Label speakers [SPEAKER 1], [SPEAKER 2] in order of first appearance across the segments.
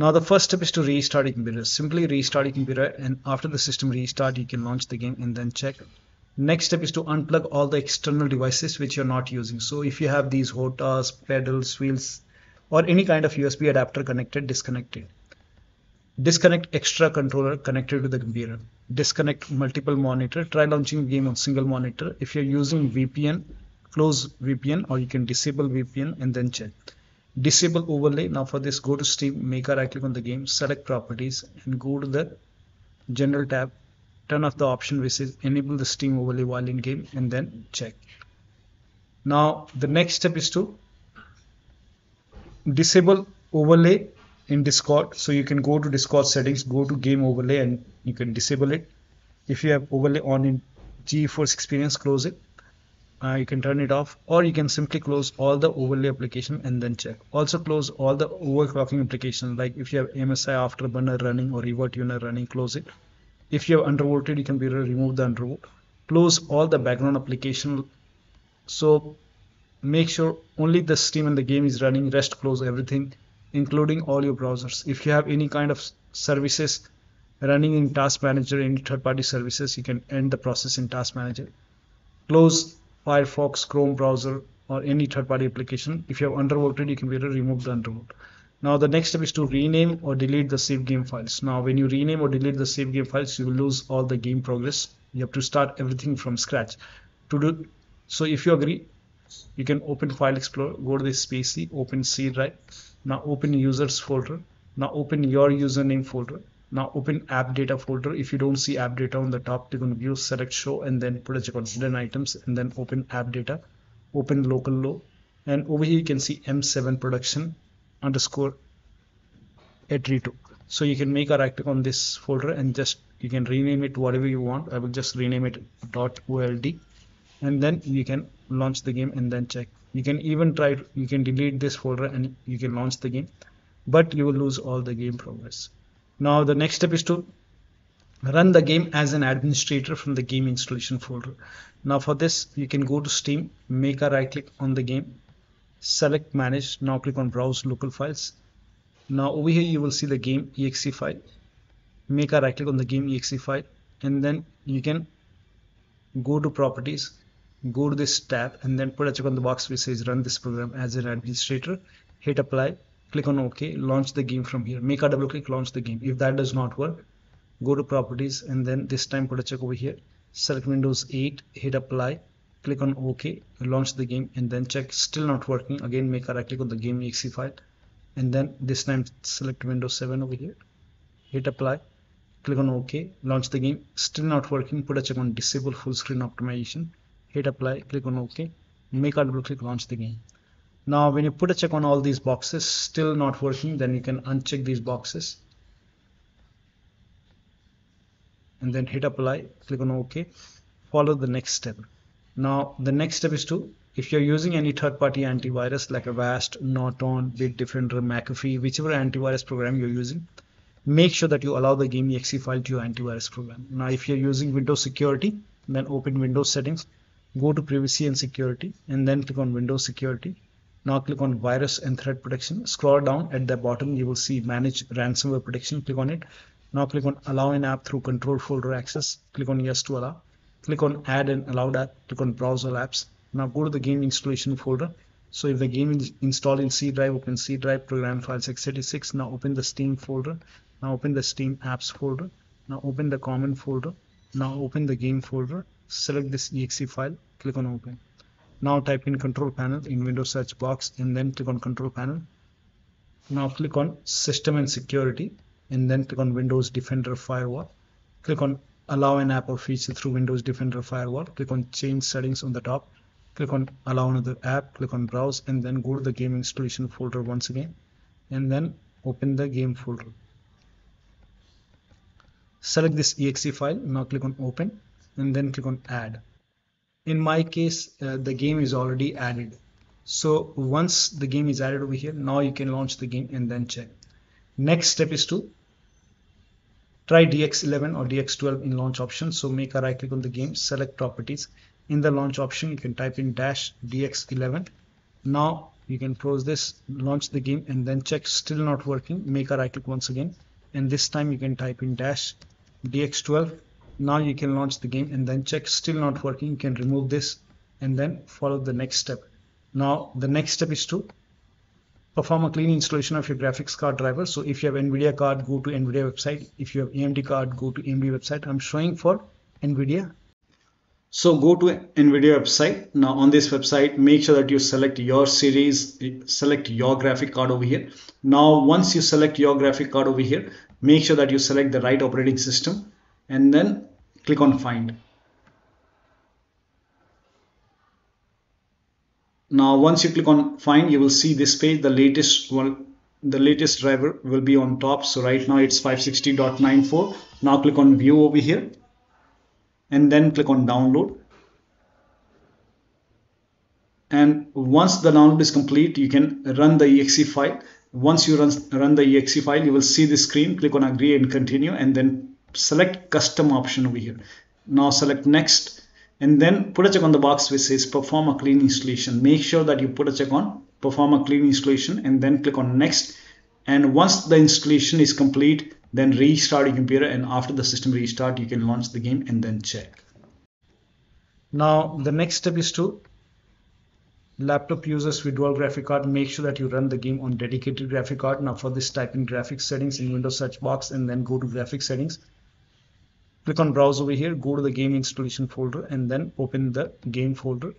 [SPEAKER 1] now the first step is to restart your computer. Simply restart your computer and after the system restart you can launch the game and then check. Next step is to unplug all the external devices which you're not using. So if you have these HOTAs pedals wheels or any kind of USB adapter connected disconnect it. Disconnect extra controller connected to the computer. Disconnect multiple monitor. Try launching game on single monitor. If you're using VPN close VPN or you can disable VPN and then check disable overlay. Now for this go to steam make a right click on the game select properties and go to the general tab. Turn off the option which is enable the steam overlay while in game and then check. Now the next step is to disable overlay in discord. So you can go to discord settings go to game overlay and you can disable it. If you have overlay on in geforce experience close it uh, you can turn it off or you can simply close all the overlay application and then check. Also close all the overclocking applications like if you have MSI afterburner running or Rivatuner running close it. If you have undervolted you can be remove the undervolt. Close all the background application. So make sure only the steam and the game is running rest close everything including all your browsers. If you have any kind of services running in task manager any third-party services you can end the process in task manager. Close Firefox, Chrome browser, or any third-party application. If you have undervolted, you can be able to remove the undervolt. Now the next step is to rename or delete the save game files. Now when you rename or delete the save game files, you will lose all the game progress. You have to start everything from scratch. To do so, if you agree, you can open File Explorer, go to the spacey, open C drive. Now open users folder. Now open your username folder now open app data folder. If you don't see app data on the top click on view select show and then put a check on hidden items and then open app data open local low and over here you can see m7 production underscore 832 so you can make a right click on this folder and just you can rename it whatever you want. I will just rename it dot .old and then you can launch the game and then check. You can even try you can delete this folder and you can launch the game but you will lose all the game progress now the next step is to run the game as an administrator from the game installation folder. Now for this you can go to Steam, make a right click on the game, select manage, now click on browse local files. Now over here you will see the game exe file. Make a right click on the game exe file and then you can go to properties, go to this tab and then put a check on the box which says run this program as an administrator, hit apply click on OK, launch the game from here. Make a double click, launch the game. If that does not work, go to properties and then this time put a check over here. Select Windows 8, hit apply, click on OK, launch the game and then check still not working. Again, make a right click on the game exe file and then this time select Windows 7 over here, hit apply, click on OK, launch the game, still not working. Put a check on disable full screen optimization, hit apply, click on OK, make a double click, launch the game. Now, when you put a check on all these boxes, still not working, then you can uncheck these boxes. And then hit apply, click on OK, follow the next step. Now, the next step is to, if you're using any third-party antivirus like Avast, Norton, Bitdefender, McAfee, whichever antivirus program you're using, make sure that you allow the game exe file to your antivirus program. Now, if you're using Windows Security, then open Windows settings, go to privacy and security, and then click on Windows Security now click on virus and threat protection. Scroll down at the bottom, you will see manage ransomware protection. Click on it. Now click on allow an app through control folder access. Click on yes to allow. Click on add an allowed app. Click on browser apps. Now go to the game installation folder. So if the game is installed in C drive, open C drive program files x86. Now open the Steam folder. Now open the Steam apps folder. Now open the common folder. Now open the game folder. Select this exe file. Click on open. Now type in control panel in Windows search box and then click on control panel. Now click on system and security and then click on Windows Defender Firewall. Click on allow an app or feature through Windows Defender Firewall. Click on change settings on the top. Click on allow another app. Click on browse and then go to the game installation folder once again and then open the game folder. Select this exe file. Now click on open and then click on add in my case uh, the game is already added. So once the game is added over here now you can launch the game and then check. Next step is to try dx11 or dx12 in launch option. So make a right click on the game select properties. In the launch option you can type in dash dx11 now you can close this launch the game and then check still not working. Make a right click once again. And this time you can type in dash dx12 now you can launch the game and then check still not working you can remove this and then follow the next step. Now the next step is to perform a clean installation of your graphics card driver. So if you have nvidia card go to nvidia website. If you have amd card go to amd website. I'm showing for nvidia. So go to NVIDIA website. Now on this website, make sure that you select your series, select your graphic card over here. Now once you select your graphic card over here, make sure that you select the right operating system and then click on find. Now once you click on find, you will see this page, the latest one, the latest driver will be on top. So right now it's 560.94. Now click on view over here and then click on download and once the download is complete you can run the exe file once you run, run the exe file you will see the screen click on agree and continue and then select custom option over here. Now select next and then put a check on the box which says perform a clean installation. Make sure that you put a check on perform a clean installation and then click on next. And once the installation is complete then restart your computer and after the system restart you can launch the game and then check. Now the next step is to laptop users with dual graphic card. Make sure that you run the game on dedicated graphic card. Now for this type in graphics settings in windows search box and then go to graphics settings click on browse over here go to the game installation folder and then open the game folder.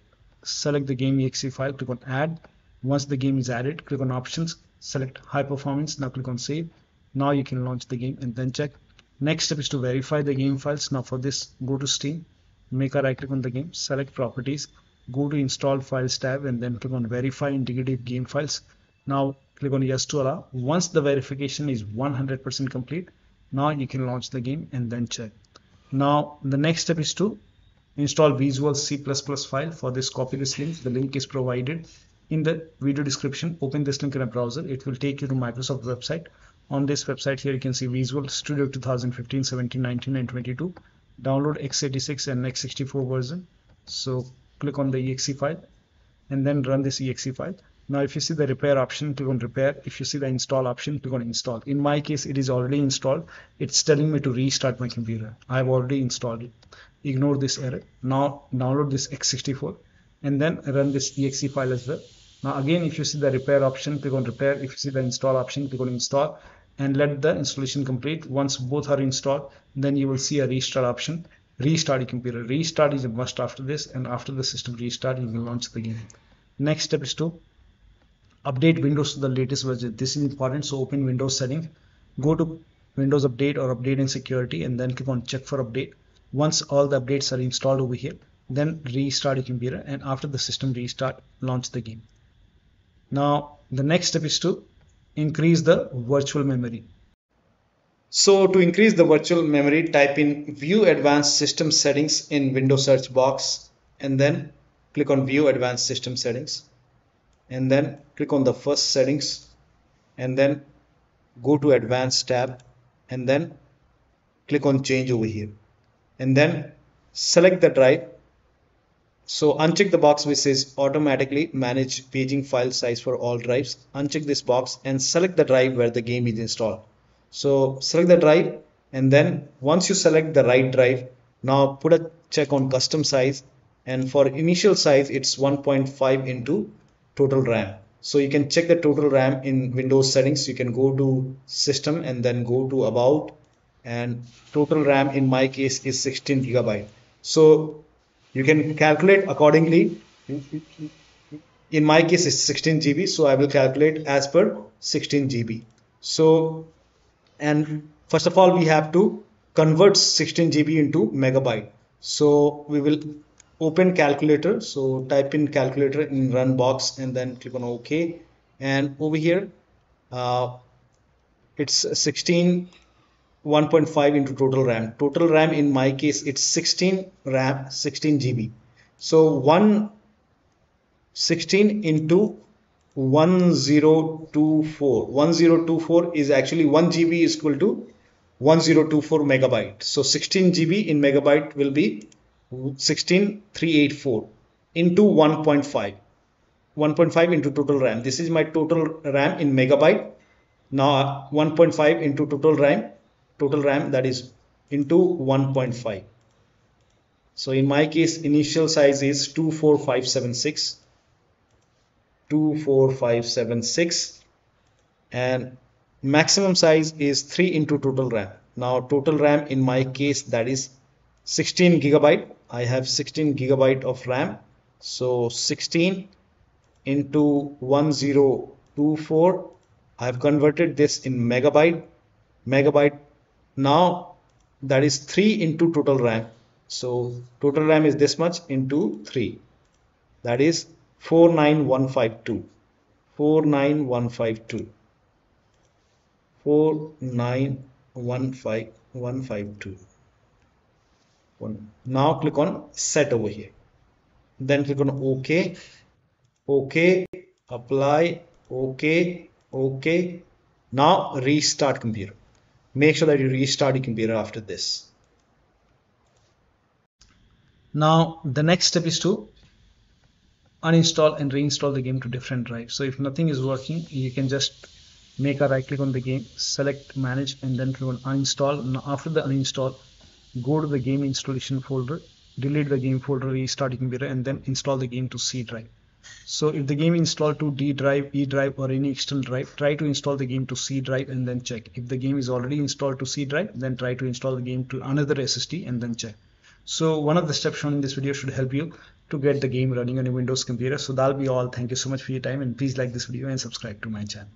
[SPEAKER 1] Select the game exe file click on add. Once the game is added click on options select high performance now click on save. Now you can launch the game and then check. Next step is to verify the game files. Now for this go to steam make a right click on the game select properties go to install files tab and then click on verify integrity of game files. Now click on yes to allow. Once the verification is 100% complete now you can launch the game and then check now the next step is to install visual c++ file for this copy this link. The link is provided in the video description. Open this link in a browser. It will take you to microsoft website. On this website here you can see Visual Studio 2015 17 19 and 22 download x86 and x64 version. So click on the exe file and then run this exe file now if you see the repair option click on repair if you see the install option click on install. In my case it is already installed. It's telling me to restart my computer. I've already installed it. Ignore this error. Now download this x64 and then run this exe file as well. Now again if you see the repair option click on repair if you see the install option click on install and let the installation complete once both are installed then you will see a restart option. Restart your computer. Restart is a must after this and after the system restart you can launch the game next step is to update windows to the latest version. This is important so open windows settings go to windows update or update and security and then click on check for update. Once all the updates are installed over here then restart your computer and after the system restart launch the game. Now the next step is to increase the virtual memory. So to increase the virtual memory, type in view advanced system settings in Windows search box and then click on view advanced system settings and then click on the first settings and then go to advanced tab and then click on change over here and then select the drive so uncheck the box which says automatically manage paging file size for all drives. Uncheck this box and select the drive where the game is installed. So select the drive and then once you select the right drive, now put a check on custom size and for initial size it's 1.5 into total RAM. So you can check the total RAM in Windows settings. You can go to system and then go to about and total RAM in my case is 16 gigabyte. So you can calculate accordingly in my case it's 16 GB so I will calculate as per 16 GB so and first of all we have to convert 16 GB into megabyte so we will open calculator so type in calculator in run box and then click on OK and over here uh, it's 16 1.5 into total RAM. Total RAM in my case it's 16 RAM 16 GB. So 1 16 into 1024 1024 is actually 1 GB is equal to 1024 megabyte. So 16 GB in megabyte will be 16384 into 1.5. 1.5 into total RAM. This is my total RAM in megabyte. Now 1.5 into total RAM, total RAM that is into 1.5. So in my case, initial size is 24576. 24576 and maximum size is 3 into total RAM. Now total RAM in my case that is 16 gigabyte. I have 16 gigabyte of RAM. So 16 into 1024 I have converted this in megabyte. Megabyte now that is 3 into total RAM. So total RAM is this much into 3 that is 49152 49152 4915 now click on set over here. Then click on ok. Okay apply. Okay okay now restart computer. Make sure that you restart your computer after this. Now the next step is to uninstall and reinstall the game to different drives. So if nothing is working you can just make a right click on the game select manage and then click on uninstall. Now after the uninstall go to the game installation folder delete the game folder restart your computer and then install the game to C drive so if the game installed to D drive, E drive or any external drive, try to install the game to C drive and then check. If the game is already installed to C drive, then try to install the game to another SSD and then check. So one of the steps shown in this video should help you to get the game running on a Windows computer. So that'll be all. Thank you so much for your time and please like this video and subscribe to my channel.